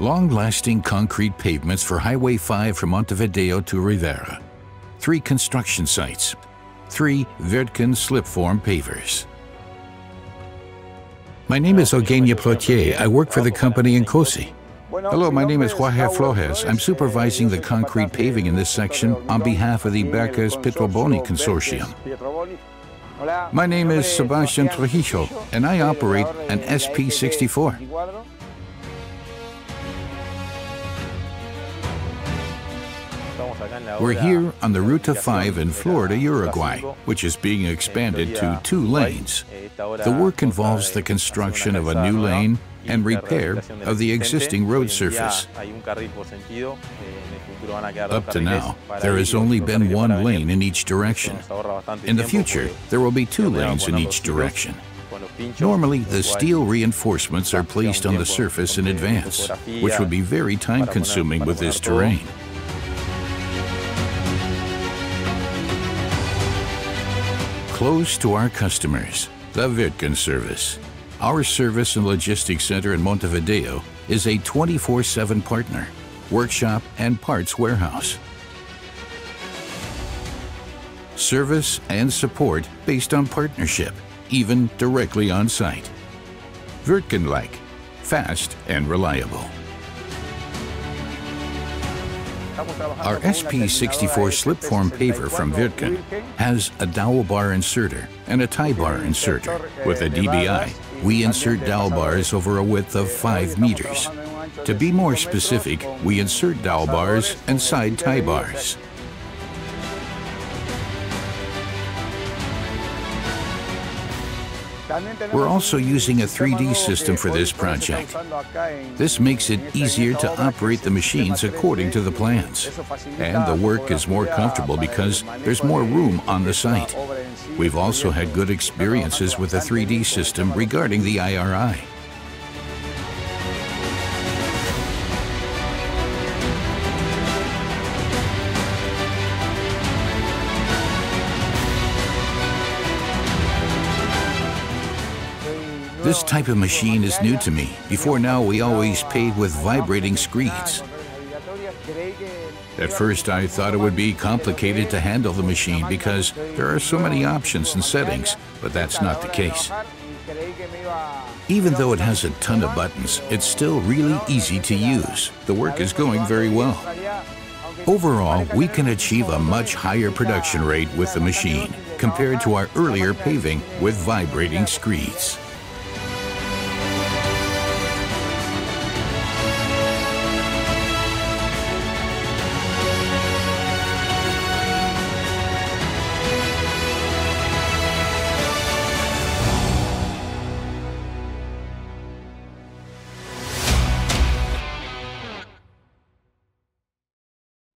Long-lasting concrete pavements for Highway 5 from Montevideo to Rivera. Three construction sites. Three Wirtgen slip-form pavers. My name is Eugenia Plotier. I work for the company INCOCI. Hello, my name is Jorge Flores. I'm supervising the concrete paving in this section on behalf of the Berkes Pietroboni Consortium. My name is Sebastian Trujillo, and I operate an SP64. We're here on the Ruta 5 in Florida, Uruguay, which is being expanded to two lanes. The work involves the construction of a new lane and repair of the existing road surface. Up to now, there has only been one lane in each direction. In the future, there will be two lanes in each direction. Normally, the steel reinforcements are placed on the surface in advance, which would be very time-consuming with this terrain. Close to our customers, the Wirtgen service. Our service and logistics center in Montevideo is a 24-7 partner, workshop and parts warehouse. Service and support based on partnership, even directly on site. Wirtgen-like, fast and reliable. Our SP64 slip-form paver from Wirtgen has a dowel bar inserter and a tie bar inserter. With a DBI, we insert dowel bars over a width of 5 meters. To be more specific, we insert dowel bars and side tie bars. We're also using a 3D system for this project. This makes it easier to operate the machines according to the plans. And the work is more comfortable because there's more room on the site. We've also had good experiences with the 3D system regarding the IRI. This type of machine is new to me. Before now, we always paid with vibrating screeds. At first, I thought it would be complicated to handle the machine because there are so many options and settings, but that's not the case. Even though it has a ton of buttons, it's still really easy to use. The work is going very well. Overall, we can achieve a much higher production rate with the machine compared to our earlier paving with vibrating screeds.